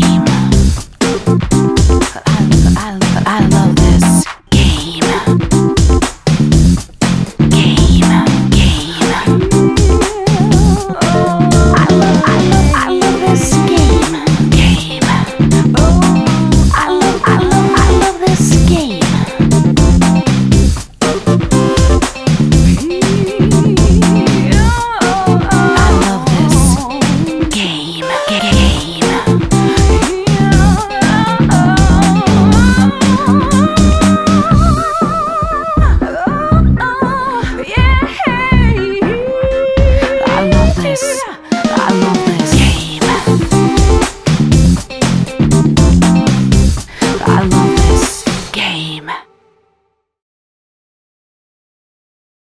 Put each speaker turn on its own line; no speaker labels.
game. I, I love this game. Game, game. I love, I love, I love this game. Game. I love, I love, I love this game. I love this game. I